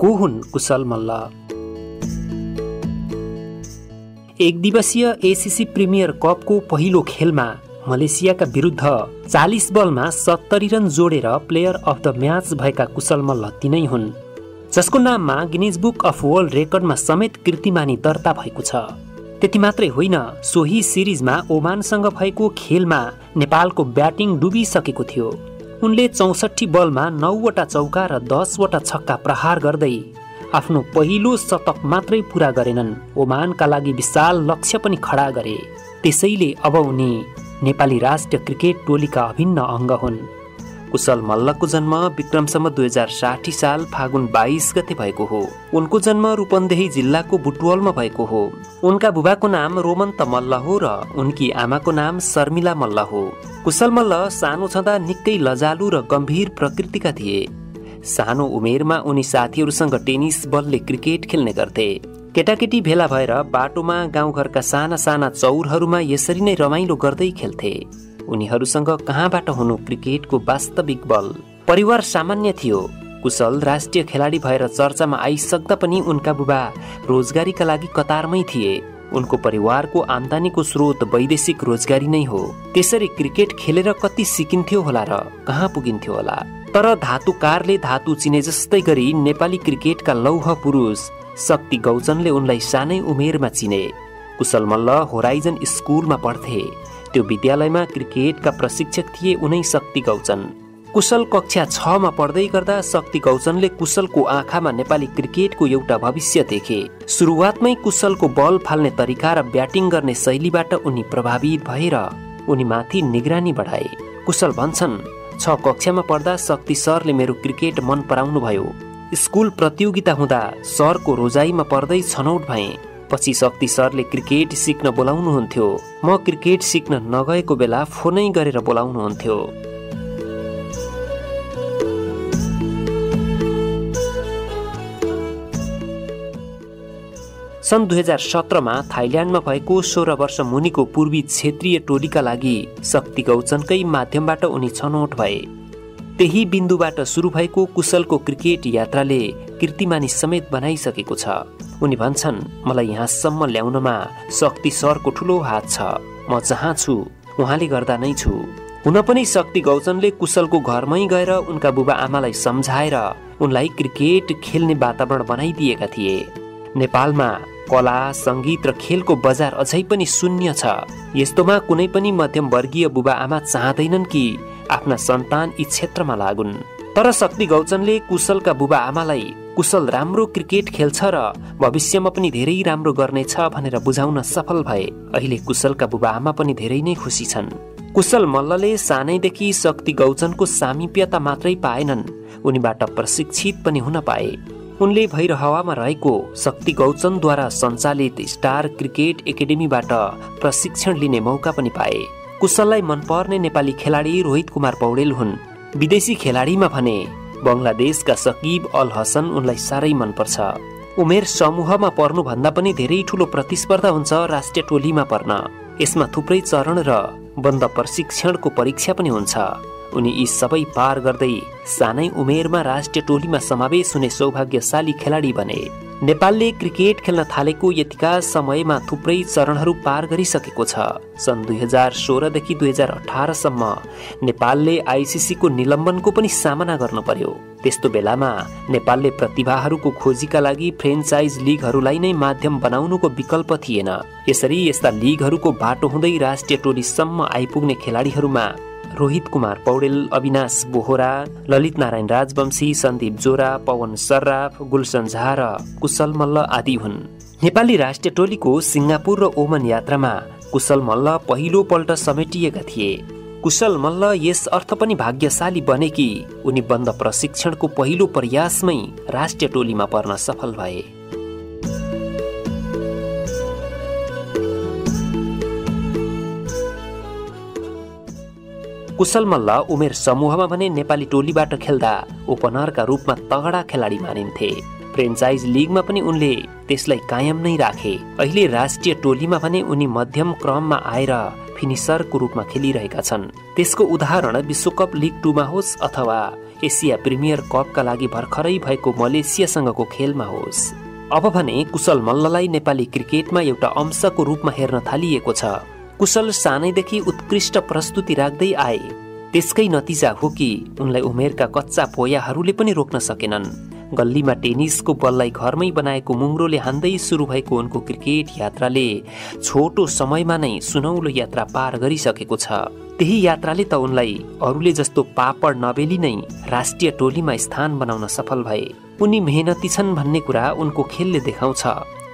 को हुन् कुशल मल्ल। एक दिवसीय एसिसी प्रिमियर कपको पहिलो खेलमा मलेसियाका विरुद्ध चालिस बलमा सत्तरी रन जोडेर प्लेयर अफ द म्याच भएका कुशल मल्ल तिनै हुन् जसको नाममा गिनिज बुक अफ वर्ल्ड रेकर्डमा समेत कीर्तिमानी दर्ता भएको छ। त्यति मात्रै होइन सोही सिरिजमा ओमानसँग भएको खेलमा नेपालको ब्याटिङ डुबिसकेको थियो। उनले चौसठी बलमा नौवटा चौका र दसवटा छक्का प्रहार गर्दै आफ्नो पहिलो शतक मात्रै पुरा गरेनन्। ओमानका लागि विशाल लक्ष्य पनि खडा गरे। त्यसैले अब उनी नेपाली राष्ट्रिय क्रिकेट टोलीका अभिन्न अङ्ग हुन्। कुशल मल्लको जन्म विक्रमसम्म दुई हजार साठी साल फागुन बाइस गते भएको हो। उनको जन्म रूपन्देही जिल्लाको बुटवलमा भएको हो। उनका बुबाको नाम रोमन्त मल्ल हो र उनकी आमाको नाम शर्मिला मल्ल हो। कुशल मल्ल सानो छँदा निकै लजालु र गम्भीर प्रकृतिका थिए। सानो उमेरमा उनी साथीहरूसँग टेनिस बलले क्रिकेट खेल्ने गर्थे। केटाकेटी भेला भएर बाटोमा गाउँघरका साना साना चौरहरूमा यसरी नै रमाइलो गर्दै खेल्थे। उनीहरूसँग कहाँबाट हुनु क्रिकेटको वास्तविक बल? परिवार सामान्य थियो। कुशल राष्ट्रिय खेलाडी भएर चर्चामा आइसक्दा पनि उनका बुबा रोजगारीका लागि कतारमै थिए। उनको परिवारको आम्दानीको स्रोत वैदेशिक रोजगारी नै हो। त्यसरी क्रिकेट खेलेर कति सिकिन्थ्यो होला र कहाँ पुगिन्थ्यो होला? तर धातुकारले धातु चिने जस्तै गरी नेपाली क्रिकेटका लौह पुरुष शक्ति गौचनले उनलाई सानै उमेरमा चिने। कुशल मल्ल होराइजन स्कुलमा पढ्थे। त्यो विद्यालयमा क्रिकेटका प्रशिक्षक थिए उनै शक्ति गौचन। कुशल कक्षा छमा पढ्दै गर्दा शक्ति गौचनले कुशलको आँखामा नेपाली क्रिकेटको एउटा भविष्य देखे। सुरुवातमै कुशलको बल फाल्ने तरिका र ब्याटिङ गर्ने शैलीबाट उनी प्रभावित भएर उनी माथि निगरानी बढाए। कुशल भन्छन् छ कक्षामा पढ्दा शक्ति सरले मेरो क्रिकेट मन पराउनु भयो स्कुल प्रतियोगिता हुँदा सरको रोजाइमा पर्दै छनौट भए। पछि शक्ति सरले क्रिकेट सिक्न बोलाउनुहुन्थ्यो। म क्रिकेट सिक्न नगएको बेला फोनै गरेर बोलाउनुहुन्थ्यो। सन् दुई हजार सत्रमा थाइल्यान्डमा भएको सोह्र वर्ष मुनिको पूर्वी क्षेत्रीय टोलीका लागि शक्ति गौचनकै माध्यमबाट उनी छनौट भए। त्यही बिन्दुबाट सुरु भएको कुशलको क्रिकेट यात्राले कीर्तिमानी समेत बनाइसकेको छ। उनी भन्छन् मलाई यहाँसम्म ल्याउनमा शक्ति सरको ठुलो हात छ। म जहाँ छु उहाँले गर्दा नै छु। हुन पनि शक्ति गौचनले कुशलको घरमै गएर उनका बुबा आमालाई सम्झाएर उनलाई क्रिकेट खेल्ने वातावरण बनाइदिएका थिए। नेपालमा कला सङ्गीत र खेलको बजार अझै पनि शून्य छ। यस्तोमा कुनै पनि मध्यमवर्गीय बुबा आमा चाहँदैनन् कि आफ्ना सन्तान यी क्षेत्रमा लागुन्। तर शक्ति गौचनले कुशलका बुबा आमालाई कुशल राम्रो क्रिकेट खेल्छ र भविष्यमा पनि धेरै राम्रो गर्नेछ भनेर बुझाउन सफल भए। अहिले कुशलका बुबा आमा पनि धेरै नै खुसी छन्। कुशल मल्लले सानैदेखि शक्ति गौचनको सामिप्यता मात्रै पाएनन्। उनीबाट प्रशिक्षित पनि हुन पाए। उनले भैरहवामा रहेको शक्ति गौचनद्वारा सञ्चालित स्टार क्रिकेट एकाडेमीबाट प्रशिक्षण लिने मौका पनि पाए। कुशललाई मनपर्ने नेपाली खेलाडी रोहित कुमार पौडेल हुन्। विदेशी खेलाडीमा भने बङ्गलादेशका सकिब अल हसन उनलाई साह्रै मनपर्छ। उमेर समूहमा पर्नुभन्दा पनि धेरै ठुलो प्रतिस्पर्धा हुन्छ राष्ट्रिय टोलीमा पर्न। यसमा थुप्रै चरण र बन्द प्रशिक्षणको परीक्षा पनि हुन्छ। उनी यी सबै पार गर्दै सानै उमेरमा राष्ट्रिय टोलीमा समावेश हुने सौभाग्यशाली खेलाडी बने। नेपालले क्रिकेट खेल्न थालेको यतिका समयमा थुप्रै चरणहरू पार गरिसकेको छ। सन् दुई हजार सोह्रदेखि दुई हजार अठारसम्म नेपालले आइसिसीको निलम्बनको पनि सामना गर्नु पर्यो। त्यस्तो बेलामा नेपालले प्रतिभाहरूको खोजीका लागि फ्रेन्चाइज लिगहरूलाई नै माध्यम बनाउनुको विकल्प थिएन। यसरी यस्ता लिगहरूको बाटो हुँदै राष्ट्रिय टोलीसम्म आइपुग्ने खेलाडीहरूमा रोहित कुमार पौडेल अविनाश बोहरा ललित नारायण राजवंशी सन्दीप जोरा पवन सर्राफ गुलसन झा र कुशल मल्ल आदि हुन्। नेपाली राष्ट्रिय टोलीको सिङ्गापुर र ओमन यात्रामा कुशल मल्ल पहिलो पल्ट समेटिएका थिए। कुशल मल्ल यस अर्थ पनि भाग्यशाली बने कि उनी बन्द प्रशिक्षणको पहिलो प्रयासमै राष्ट्रिय टोलीमा पर्न सफल भए। कुशल मल्ल उमेर समूहमा भने नेपाली टोलीबाट खेल्दा ओपनरका रूपमा तगडा खेलाडी मानिन्थे। फ्रेन्चाइज लिगमा पनि उनले त्यसलाई कायम नै राखे। अहिले राष्ट्रिय टोलीमा भने उनी मध्यम क्रममा आएर फिनिसरको रूपमा खेलिरहेका छन्। त्यसको उदाहरण विश्वकप लिग टूमा होस् अथवा एसिया प्रिमियर कपका लागि भर्खरै भएको मलेसियासँगको खेलमा होस्। अब भने कुशल मल्ललाई नेपाली क्रिकेटमा एउटा अंशको रूपमा हेर्न थालिएको छ। कुशल सानैदेखि उत्कृष्ट प्रस्तुति राख्दै आए। त्यसकै नतिजा हो कि उनलाई उमेरका कच्चा पोयाहरूले पनि रोक्न सकेनन्। गल्लीमा टेनिसको बललाई घरमै बनाएको मुङ्रोले हान्दै सुरु भएको उनको क्रिकेट यात्राले छोटो समयमा नै सुनौलो यात्रा पार गरिसकेको छ। त्यही यात्राले त उनलाई अरूले जस्तो पापड नबेली नै राष्ट्रिय टोलीमा स्थान बनाउन सफल भए। उनी मेहनती छन् भन्ने कुरा उनको खेलले देखाउँछ।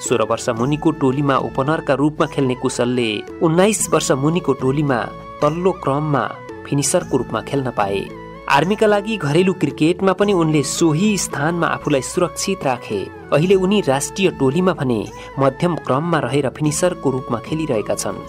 सोह्र वर्ष मुनिको टोलीमा ओपनरका रूपमा खेल्ने कुशलले उन्नाइस वर्ष मुनिको टोलीमा तल्लो क्रममा फिनिसरको रूपमा खेल्न पाए। आर्मीका लागि घरेलु क्रिकेटमा पनि उनले सोही स्थानमा आफूलाई सुरक्षित राखे। अहिले उनी राष्ट्रिय टोलीमा भने मध्यम क्रममा रहेर फिनिसरको रूपमा खेलिरहेका छन्।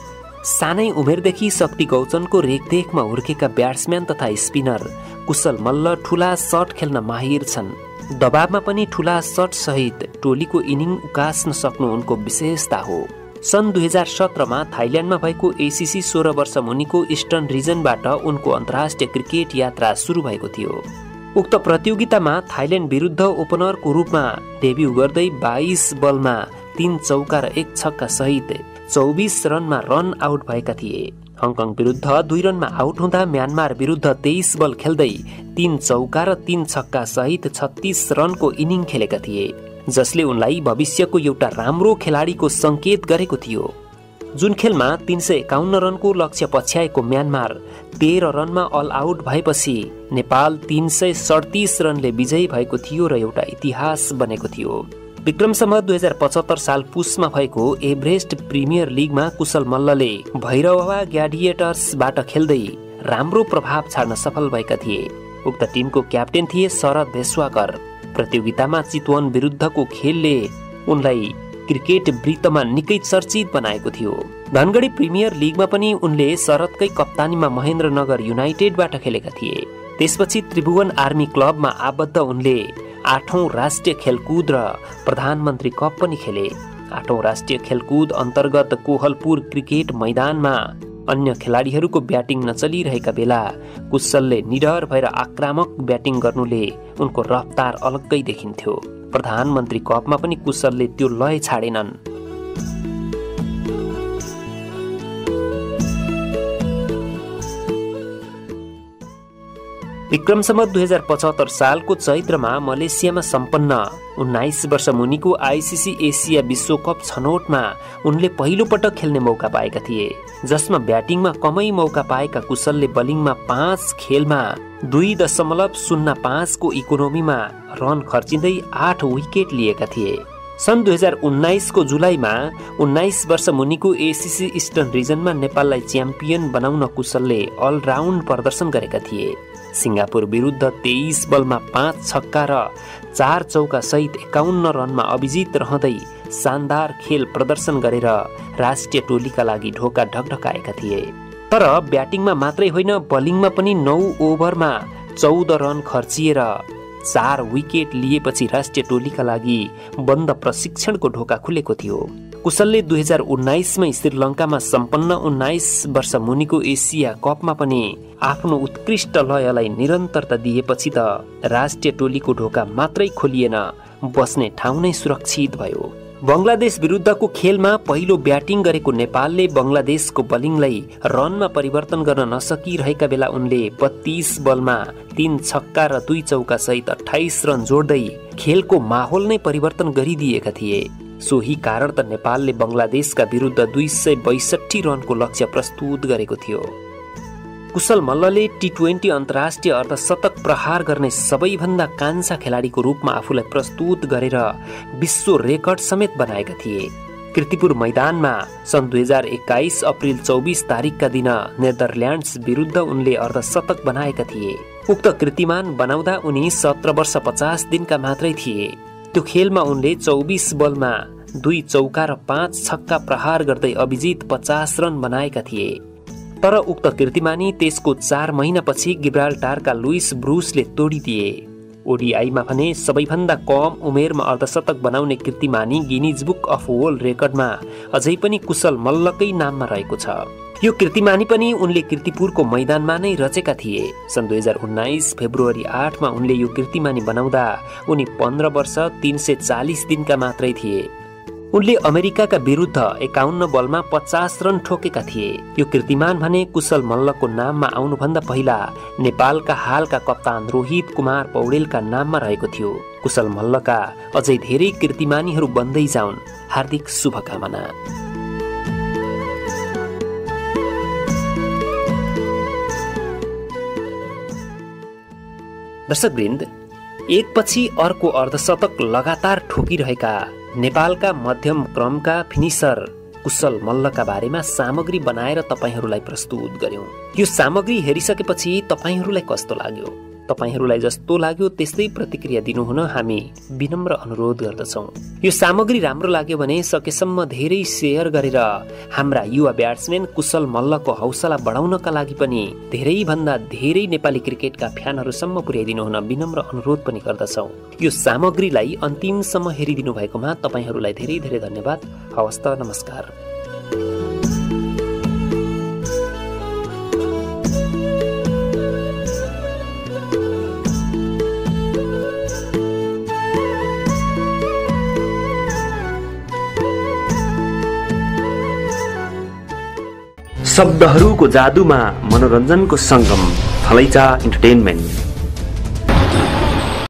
सानै उमेरदेखि शक्ति गौचनको रेखदेखमा हुर्केका ब्याट्सम्यान तथा स्पिनर कुशल मल्ल ठुला सट खेल्न माहिर छन्। दबावमा पनि ठुला सट सहित टोलीको इनिङ उकास्न सक्नु उनको विशेषता हो। सन् दुई हजार सत्रमा थाइल्यान्डमा भएको एसिसी सोह्र वर्ष मुनिको इस्टर्न रिजनबाट उनको अन्तर्राष्ट्रिय क्रिकेट यात्रा सुरु भएको थियो। उक्त प्रतियोगितामा थाइल्यान्ड विरुद्ध ओपनरको रूपमा डेब्यू गर्दै बाइस बलमा तीन चौका र एक छक्का सहित चौबिस रनमा रन आउट भएका थिए। हङकङ विरुद्ध दुई रनमा आउट हुँदा म्यानमार विरुद्ध तेइस बल खेल्दै तीन चौका र तीन छक्का सहित छत्तिस रनको इनिङ खेलेका थिए जसले उनलाई भविष्यको एउटा राम्रो खेलाडीको सङ्केत गरेको थियो। जुन खेलमा तिन सय एकाउन्न रनको लक्ष्य पछ्याएको म्यानमार तेह्र रनमा अल आउट भएपछि नेपाल तिन सय सडतिस रनले विजयी भएको थियो र एउटा इतिहास बनेको थियो। विक्रमसम्म दुई हजार पचहत्तर साल पुसमा भएको एभरेस्ट प्रिमियर लिगमा कुशल मल्लले भैरवा ग्याडिएटर्सबाट खेल्दै राम्रो प्रभाव छाड्न सफल भएका थिए। उक्त टिमको क्याप्टेन थिए शरद भेस्वाकर। प्रतियोगितामा चितवन विरुद्धको खेलले उनलाई क्रिकेट वृत्तमा निकै चर्चित बनाएको थियो। धनगढी प्रिमियर लिगमा पनि उनले शरदकै कप्तानीमा महेन्द्रनगर युनाइटेडबाट खेलेका थिए। त्यसपछि त्रिभुवन आर्मी क्लबमा आबद्ध उनले आठौँ राष्ट्रिय खेलकुद र प्रधानमन्त्री कप पनि खेले। आठौँ राष्ट्रिय खेलकुद अन्तर्गत कोहलपुर क्रिकेट मैदानमा अन्य खेलाडीहरूको ब्याटिङ नचलिरहेका बेला कुशलले निडर भएर आक्रामक ब्याटिङ गर्नुले उनको रफ्तार अलग्गै देखिन्थ्यो। प्रधानमन्त्री कपमा पनि कुशलले त्यो लय छाडेनन्। विक्रमसम्म दुई हजार पचहत्तर सालको चैत्रमा मलेसियामा सम्पन्न उन्नाइस वर्ष मुनिको आइसिसी एसिया विश्वकप छनौटमा उनले पहिलो पटक खेल्ने मौका पाएका थिए जसमा ब्याटिङमा कमै मौका पाएका कुशलले बलिङमा पाँच खेलमा दुई दशमलव शून्य पाँचको इकोनोमीमा रन खर्चिँदै आठ विकेट लिएका थिए। सन् दुई हजार उन्नाइसको जुलाईमा उन्नाइस वर्ष मुनिको एसिसी इस्टर्न रिजनमा नेपाललाई च्याम्पियन बनाउन कुशलले अलराउन्ड प्रदर्शन गरेका थिए। सिङ्गापुर विरुद्ध तेइस बलमा पाँच छक्का र चार चौका सहित एकाउन्न रनमा अभिजित रहँदै शानदार खेल प्रदर्शन गरेर राष्ट्रिय टोलीका लागि ढोका ढकढकाएका थिए। तर ब्याटिङमा मात्रै होइन बलिङमा पनि नौ ओभरमा चौध रन खर्चिएर चार विकेट लिएपछि राष्ट्रिय टोलीका लागि बन्द प्रशिक्षणको ढोका खुलेको थियो। कुशलले दुई हजार उन्नाइसमै श्रीलङ्कामा सम्पन्न उन्नाइस वर्ष मुनिको एसिया कपमा पनि आफ्नो उत्कृष्ट लयलाई निरन्तरता दिएपछि त राष्ट्रिय टोलीको ढोका मात्रै खोलिएन बस्ने ठाउँ नै सुरक्षित भयो। बङ्गलादेश विरुद्धको खेलमा पहिलो ब्याटिङ गरेको नेपालले बङ्गलादेशको बलिङलाई रनमा परिवर्तन गर्न नसकिरहेका बेला उनले बत्तीस बलमा तीन छक्का र दुई चौका सहित अठाइस रन जोड्दै खेलको माहौल नै परिवर्तन गरिदिएका थिए। सोही कारण त नेपालले बङ्गलादेशका विरुद्ध दुई सय बैसठी रनको लक्ष्य प्रस्तुत गरेको थियो। कुशल मल्लले टी ट्वेन्टी अन्तर्राष्ट्रिय अर्धशतक प्रहार गर्ने सबैभन्दा कान्छा खेलाडीको रूपमा आफूलाई प्रस्तुत गरेर विश्व रेकर्ड समेत बनाएका थिए। कृतिपुर मैदानमा सन् दुई हजार एक्काइस अप्रिल चौबिस तारिकका दिन नेदरल्यान्ड्स विरुद्ध उनले अर्धशतक बनाएका थिए। उक्त कृतिमान बनाउँदा उनी सत्र वर्ष पचास दिनका मात्रै थिए। त्यो खेलमा उनले चौबिस बलमा दुई चौका र पाँच छक्का प्रहार गर्दै अभिजित पचास रन बनाएका थिए। तर उक्त कीर्तिमानी त्यसको चार महिनापछि गिब्राल्टारका लुइस ब्रुसले तोडिदिए। ओडिआईमा भने सबैभन्दा कम उमेरमा अर्धशतक बनाउने कीर्तिमानी गिनिज बुक अफ वर्ल्ड रेकर्डमा अझै पनि कुशल मल्लकै नाममा रहेको छ। यो कृतिमानी पनि उनले किर्तिपुरको मैदानमा नै रचेका थिए। सन् दुई हजार उन्नाइस फेब्रुअरी आठमा उनले यो कृतिमानी बनाउँदा उनी पन्ध्र वर्ष तिन सय चालिस दिनका मात्रै थिए। उनले अमेरिकाका विरुद्ध एकाउन्न बलमा पचास रन ठोकेका थिए। यो कीर्तिमान भने कुशल मल्लको नाममा आउनुभन्दा पहिला नेपालका हालका कप्तान रोहित कुमार पौडेलका नाममा रहेको थियो। कुशल मल्लका अझै धेरै कीर्तिमानीहरू बन्दै जाउन्। हार्दिक शुभकामना। दर्शकवृन्द एकपछि अर्को अर्धशतक लगातार ठोकिरहेका नेपालका मध्यम क्रमका फिनिसर कुशल मल्लका बारेमा सामग्री बनाएर तपाईँहरूलाई प्रस्तुत गर्यौँ यो सामग्री हेरिसकेपछि तपाईँहरूलाई कस्तो लाग्यो? तपाईँहरूलाई जस्तो लाग्यो त्यस्तै प्रतिक्रिया दिनुहुन हामी विनम्र अनुरोध गर्दछौँ। यो सामग्री राम्रो लाग्यो भने सकेसम्म धेरै सेयर गरेर हाम्रा युवा ब्याट्सम्यान कुशल मल्लको हौसला बढाउनका लागि पनि धेरैभन्दा धेरै नेपाली क्रिकेटका फ्यानहरूसम्म पुर्याइदिनु हुन विनम्र अनुरोध पनि गर्दछौँ। यो सामग्रीलाई अन्तिमसम्म हेरिदिनु भएकोमा तपाईँहरूलाई धेरै धेरै धन्यवाद। हवस् त नमस्कार। शब्दहरूको जादुमा मनोरञ्जनको सङ्गम थलैचा इन्टरटेनमेन्ट